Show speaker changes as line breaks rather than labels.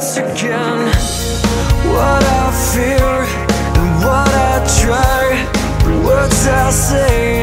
again. What I fear and what I try, the words I say